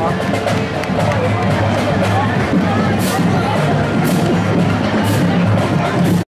off.